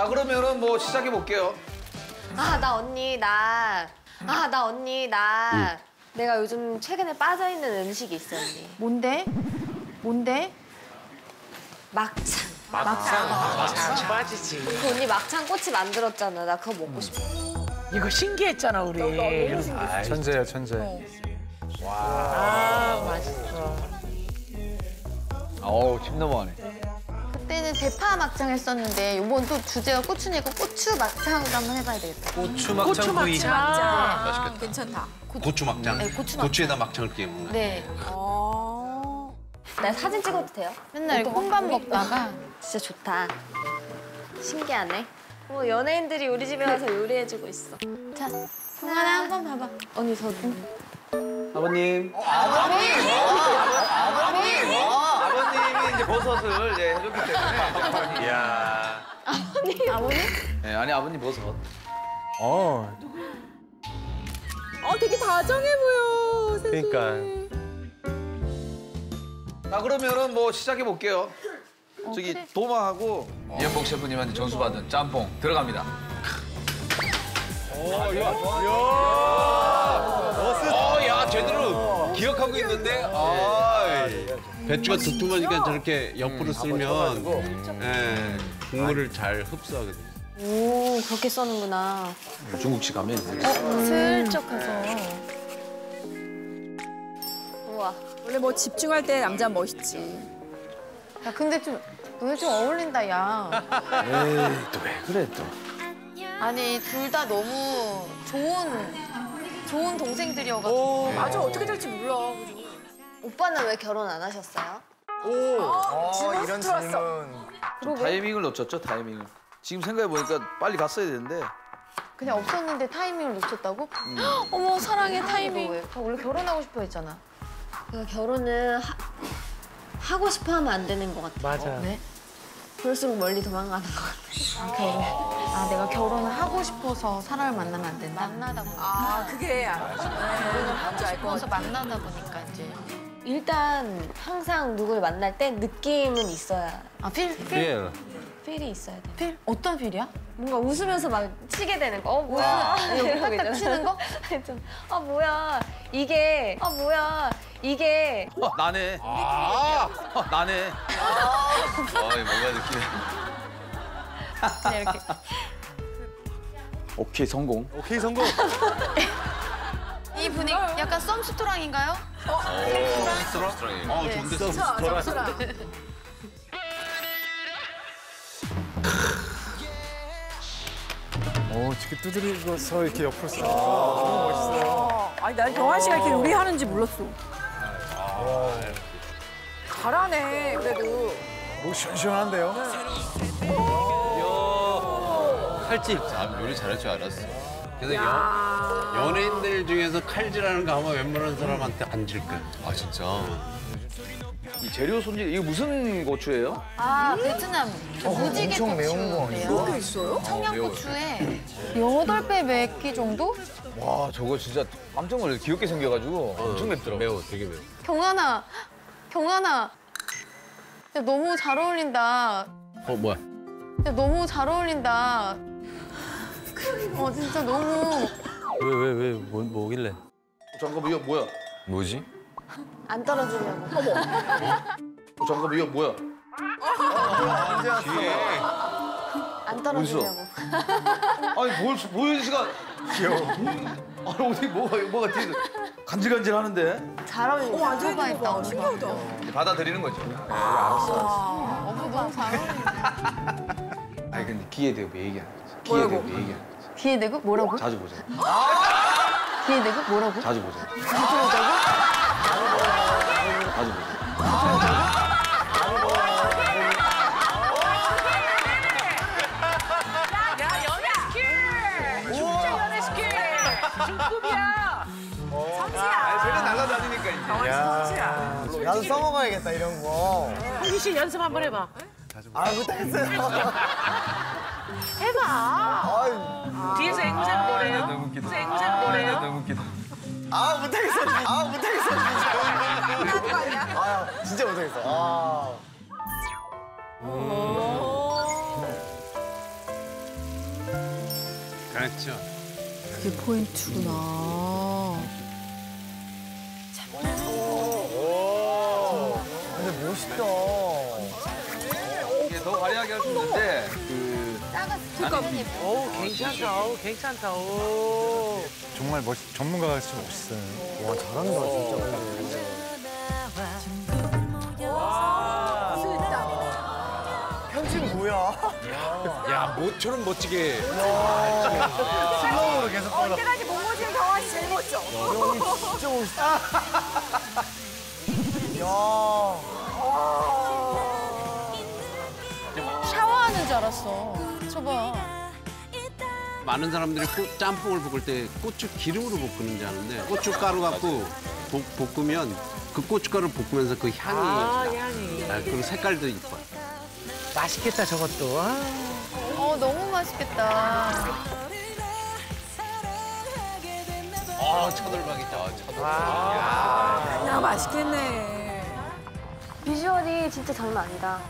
자 그러면은 뭐 시작해 볼게요. 아, 나 언니, 나. 아, 나 언니, 나. 내가 요즘 최근에 빠져 있는 음식이 있어, 언니. 뭔데? 뭔데? 막창. 막창 빠지지. 그 언니 막창 꼬치 만들었잖아. 나 그거 먹고 싶어. 이거 신기했잖아 우리. 천재야 천재. 아 맛있어. 어우 침 넘어가네. 그때는 대파 막창 했었는데 이번 또 주제가 고추니까 고추 막창도 한번 해봐야 되겠다. 고추 고추 막창 구이. 막창. 맛있겠다. 괜찮다. 고 추 막창. 네, 고추 막창. 고추에다 막창을 끼우는. 네. 나 사진 찍어도 돼요? 맨날 콩밥 먹다가 진짜 좋다. 신기하네. 어, 연예인들이 우리 집에 와서 요리해주고 있어. 자, 승환아 한번 봐봐. 언니 저 아버님. 아버님. 아버님. 이제 버섯을 예, 해줬기 때문에. 이야. 아버님? 예, 아니 아버님 버섯. 어. 어, 되게 다정해 보여. 세상에. 그러니까. 자 그러면은 뭐 시작해 볼게요. 저기 그래. 도마하고 이현복 셰프님한테 전수 받은 짬뽕 들어갑니다. 어, 야 제대로 기억하고 있는데. 아, 배추가 두툼하니까 저렇게 옆으로 쓸면 예, 국물을 잘 흡수하거든요. 오, 그렇게 써는구나. 중국식 가면 슬쩍 해서. 우와. 원래 뭐 집중할 때 남자 멋있지. 야, 근데 좀 너네 좀 어울린다, 야. 에이 또 왜 그래 또. 아니, 둘 다 너무 좋은, 좋은 동생들이어가지고. 맞아, 어떻게 될지 몰라. 오빠는 왜 결혼 안 하셨어요? 질문 들어왔어. 좀 타이밍을 놓쳤죠 타이밍을. 지금 생각해 보니까 빨리 갔어야 되는데. 그냥 없었는데 타이밍을 놓쳤다고? 음. 어머, 사랑의 타이밍. 왜? 저 원래 결혼하고 싶어 했잖아. 내가 결혼을 하, 하고 싶어 하면 안 되는 것 같아. 맞아. 네? 그럴수록 멀리 도망가는 것 같아. 결혼. 아, 내가 결혼을 하고 싶어서 사람을 만나면 안 된다? 만나다 보니까. 아, 그게 결혼을 하고 싶어서 만나다 보니까 이제. 일단 항상 누굴 만날 때 느낌은 있어야 아, 필? 필? 필. 필이 있어야 돼. 필? 어떤 필이야? 뭔가 웃으면서 막 치게 되는 거. 어 뭐야? 거 딱딱 있잖아. 치는 거? 좀, 아 뭐야? 이게 아 뭐야? 이게 어, 나네. 아, 어, 나네. 어이 뭔가 느낌. 그냥 이렇게. 오케이 성공. 오케이 성공. 이 분위기 약간 썸스토랑인가요? 스토랑? 어, 좋은데. 오 이렇게 두드리고서 이렇게 옆으로 쓰는 거 너무 멋있어요. 아니, 난 경환 씨가 이렇게 요리하는지 몰랐어. 잘하네, 그래도. 뭐 시원시원한데요? 칼질. 아, 요리 잘할 줄 알았어. 그래서 연, 연예인들 중에서 칼질하는 거 아마 웬만한 사람한테 안 질 거야. 아, 진짜. 이 재료 손질 이거 무슨 고추예요? 아, 베트남 무지개 고추예요. 그게 있어요? 청양고추에 여덟 배 맵기 정도? 와 저거 진짜 깜짝 놀랐어. 귀엽게 생겨가지고 엄청 맵더라고. 매워, 되게 매워. 경환아, 경환아. 야, 너무 잘 어울린다. 어, 뭐야? 야, 너무 잘 어울린다. 어, 진짜 너무. 왜 왜 왜 뭐, 뭐길래? 잠깐만 이거 뭐야? 뭐지? 안 떨어지려고. 어, 잠깐만 이거 뭐야? 안 떨어지려고. 아니 뭘 보현 씨가 귀여워. 아니 어디 뭐가 뭐가 뒤에 간질간질 하는데 잘 어울린다. 어, 앉아 있는 거 봐. 신기하다. 받아들이는 거죠. 어머, 너무 잘 어울린다. 아니 근데 귀에 대고 얘기하는 거지. 귀에 대고 얘기하는 귀에 대고 뭐라고? 자주 보자. 귀에 대고 뭐라고? 자주 보자. 자주 보자. 야 연애 스킬. 진짜 연애 스킬. 중급이야. 아니 쟤는 날라다니니까 이제. 성지야. 나도 써먹어야겠다 이런 거. 홍기 씨 연습 한번 해봐. 아 못하겠어요. 해봐. 그게 포인트구나. 근데 멋있다. 이게 더 화려하게 할 수 있는데 그 어우 괜찮다. 어우 괜찮다. 오. 정말 멋 전문가 같이 멋있어요. 와 잘한다 진짜. 야? 야 모처럼 멋지게. 슬로우로 계속 따라. 이때까지 몽고진 경환 씨 제일 멋져. 형이 진짜 멋있다. 야. 샤워하는 줄 알았어. 저봐. 많은 사람들이 꽃, 짬뽕을 볶을 때 고추 기름으로 볶는 줄 아는데 고춧가루 갖고 볶, 볶으면 그 고춧가루 볶으면서 그 향이 아 향이. 아, 그리고 색깔도 이뻐요. 맛있겠다 저것도. 아. 어 너무 맛있겠다. 아 차돌박이다. 차돌박. 야 맛있겠네. 비주얼이 진짜 장난 아니다.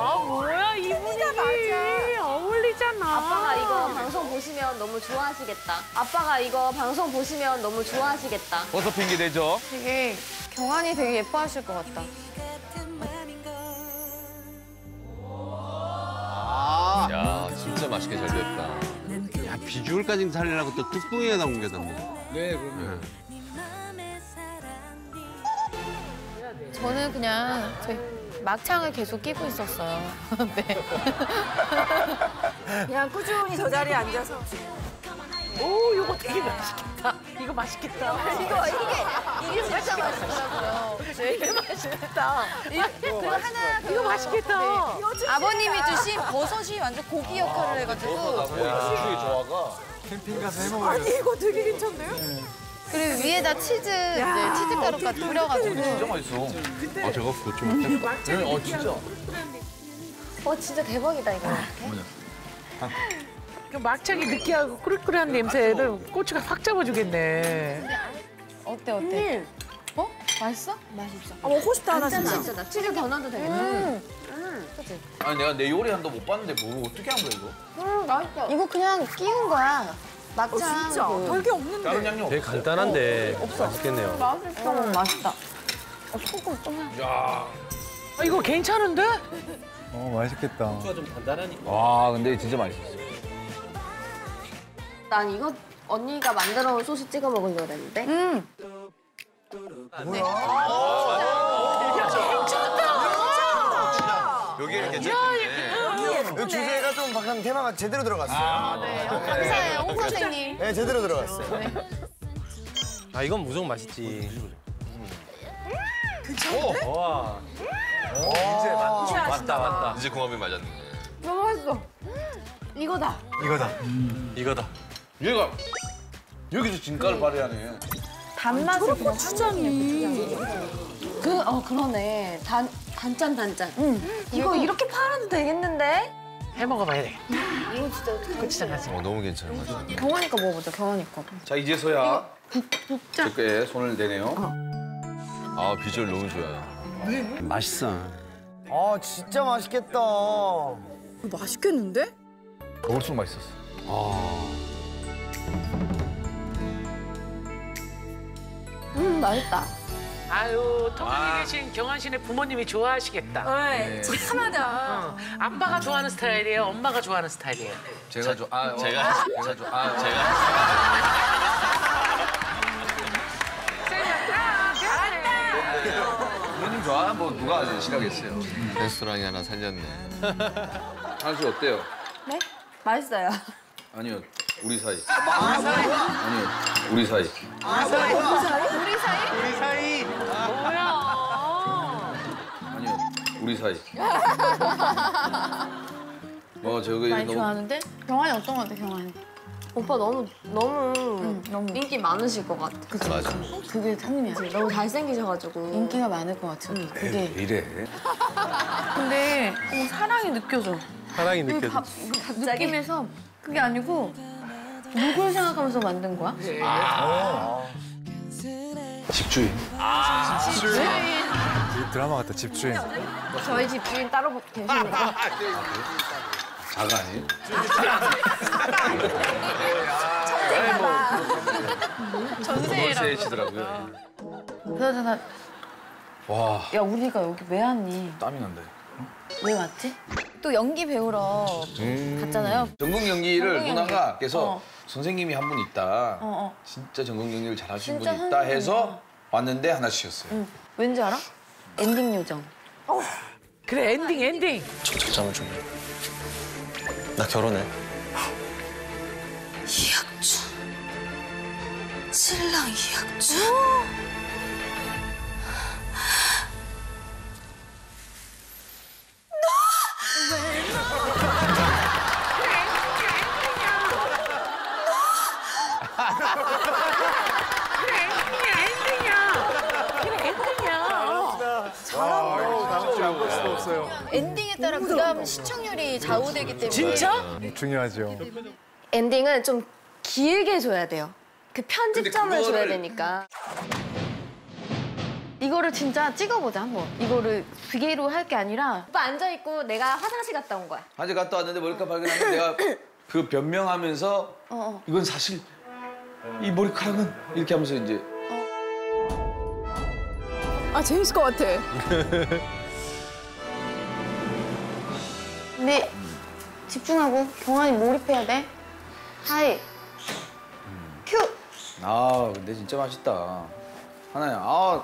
아 뭐야 이 분위기. 어울리잖아. 아빠가 이거 방송 보시면 너무 좋아하시겠다. 아빠가 이거 방송 보시면 너무 좋아하시겠다. 버섯 핑계 대죠. 되게 경환이 되게 예뻐하실 것 같다. 야 진짜 맛있게 잘 됐다. 야 비주얼까지 살리려고 또 뚝붕이에다 옮겨놨네. 네, 그럼요. 저는 그냥 저희 막창을 계속 끼고 있었어요. 네. 그냥 꾸준히 저 자리에 앉아서. 오 이거 되게 맛있겠다. 이거 맛있겠다. 이거 이게 이게 진짜. 되게 맛있겠다. 그리고 하나 이거 맛있겠다. 아버님이 주신 버섯이 완전 고기 역할을 해가지고 추의 조화가 캠핑 가서 해 먹어요. 아니 이거 되게 괜찮네요. 그리고 위에다 치즈 이제 치즈 가루까지 뿌려가지고 진짜 맛있어. 어 저거 고추 먹자. 네, 어 진짜. 어 진짜 대박이다 이거. 그 막창이 느끼하고 꾸리꾸리한 냄새를 고추가 확 잡아주겠네. 어때 어때? 어? 맛있어? 맛있어. 아 먹고 싶다 나 진짜 진짜. 맛있다. 치즈 더 넣어도 되겠다. 아니 내가 내 요리 한다 못 봤는데 뭐 어떻게 한 거야 이거? 이거 그냥 끼운 거야. 어, 막창 진짜 그 별게 없는데. 다른 양념 되게 간단한데 맛있겠네요. 맛있어. 맛있다. 어, 소금 좀 해. 아, 이거 괜찮은데? 어 맛있겠다. 와 근데 진짜 맛있었어. 난 이거 언니가 만들어 온 소스 찍어 먹으려고 그랬는데. 음. 여기는 괜찮네. 여기 주제가 좀 약간 테마가 제대로 들어갔어요. 네. 어, 감사해요, 홍 선생님. 네, 제대로 들어갔어요. 아 이건 무조건 맛있지. 와. 이제 맞 맞다 맞다. 이제 궁합이 맞았네. 너무 맛있어. 이거다. 이거다. 이거다. 얘가 여기서 진가를 발휘하네. 단맛을 그냥 추장이. 그, 어, 그러네. 단, 단짠, 단짠. 이거 이렇게 팔아도 되겠는데? 해 먹어봐야 돼. 이거 진짜 어떻게 고추장하지. 어 너무 괜찮아 맛있어. 경환이 거 먹어보자, 경환이 거. 자 이제서야 제 거에 손을 대네요. 아 비주얼 너무 좋아요. 맛있어. 아, 진짜 맛있겠다. 맛있겠는데? 먹을수록 맛있었어. 음, 맛있다. 아유 터미니 계신 경환 씨네 부모님이 좋아하시겠다. 네. 참하다. 어, 아빠가 좋아하는 스타일이에요. 엄마가 좋아하는 스타일이에요. 제가 좀 아, 제가 제가 좀 아, 제가 부모님 좋아 뭐 누가 싫어하겠어요. 레스토랑이 하나 살렸네. 한수 어때요? 네? 맛있어요. 아니요 우리 사이. 아니요 우리 사이. 아니요 우리 사이. 뭐 저기 많이 너무 좋아하는데? 경환이 어떤 거 같아, 경환이? 오빠 너무, 너무, 응, 너무. 인기 많으실 것 같아. 그치? 맞아. 그게 상님이야. 너무 잘생기셔가지고. 인기가 많을 것 같아. 그게. 왜 이래? 근데 어머, 사랑이 느껴져. 사랑이 느껴져. 밥, 느낌에서 그게 아니고 누굴 생각하면서 만든 거야? 집주인. 집주인. 되게 드라마 같다, 집주인. 저희 집주인 따로 계시는 거. 자가니? 전세이시더라고요. 그러잖아. 와야 우리가 여기 왜 왔니? 땀이 난다. 왜 왔지? 또 연기 배우러 갔잖아요. 전국 연기를 전국 연기. 누나가께서 어. 선생님이 한 분 있다. 어, 어. 진짜 전국 연기를 잘하시는 진짜 분 있다 해서. 왔는데 하나 주셨어요. 응. 왠지 알아? 엔딩 요정. 그래 엔딩 엔딩. 잠을 좀. 나 결혼해. 이학주. 신랑 이학주. 엔딩에 따라 그 다음 시청률이 좌우되기 때문에. 진짜? 음, 중요하죠. 엔딩은 좀 길게 줘야 돼요. 그 편집점을 근데 그거를- 줘야 되니까. 이거를 진짜 찍어보자 한번. 이거를 비계로 할 게 아니라 오빠 앉아 있고 내가 화장실 갔다 온 거야. 한제 갔다 왔는데 머리카락 발견하면 내가 그 변명하면서 어, 어. 이건 사실 이 머리카락은 이렇게 하면서 이제 아 재밌을 것 같아. 집중하고 경환이 몰입해야 돼. 하이. 큐. 아 근데 진짜 맛있다. 하나야 아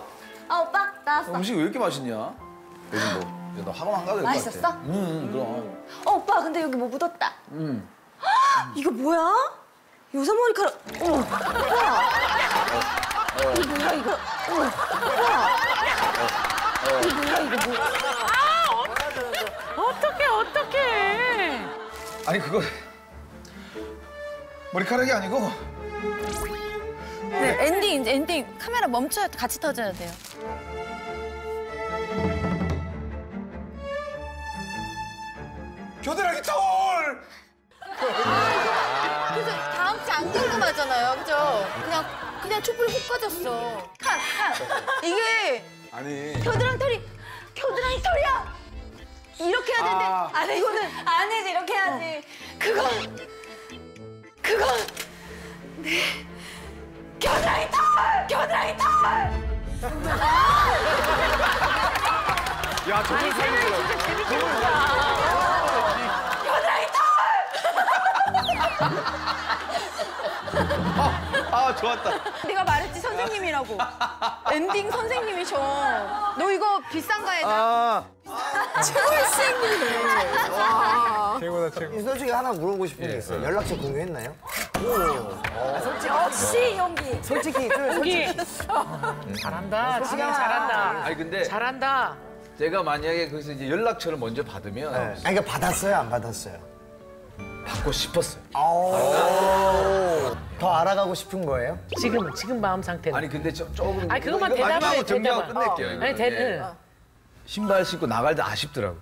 아 오빠 나왔어. 음식 왜 이렇게 맛있냐? 요즘 뭐, 너 학원 안 가도 될것 같아. 맛있었어? 응, 응, 그럼. 어 오빠 근데 여기 뭐 묻었다. 응. 이거 뭐야? 요새 머리카락. 어머. 오빠. 이거 뭐야 이거? 어머. 오빠. 이거 뭐야 이거 뭐? 어떡해 어떡해. 아니 그거 머리카락이 아니고 네, 엔딩 이제 엔딩 카메라 멈춰야 같이 터져야 돼요. 겨드랑이 털. 그래서 다음 주에 안 궁금하잖아요, 그죠? 그냥 그냥 촛불 훅 꺼졌어. 칸, 칸. 이게 아니 겨드랑이 털이 겨드랑이 털이야. 이렇게 해야 되는데 아. 안 해, 이거는 아니지 이렇게 해야지. 그건 그건 내 겨드랑이 털, 겨드랑이 털. 야 저걸 보여주더라고. 아 좋았다. 내가 말했지 선생님이라고. 엔딩 선생님이셔. 너 이거 비싼 거 해줘. 아 최고다, 최고. 솔직히 하나 물어보고 싶은 게 있어요. 연락처 공유했나요? 역시 연기. 솔직히 좀 여기. 잘한다. 진짜 잘한다. 아니 근데 잘한다. 제가 만약에 거기서 이제 연락처를 먼저 받으면 네. 아니, 그러니까 받았어요, 안 받았어요? 받고 싶었어요. 아오. 더 알아가고 싶은 거예요? 지금 지금 마음 상태는. 아니 근데 저, 조금 아니, 그것만 이거 대답해, 마지막으로 정리하고 대답만. 끝낼게요. 아니 이거는. 대. 예. 응. 신발 신고 나갈 때 아쉽더라고.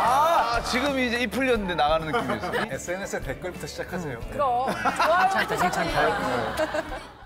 아, 지금 이제 이 풀렸는데 나가는 느낌이었어요. SNS에 댓글부터 시작하세요. 그럼 좋아요. 괜찮다 괜찮다.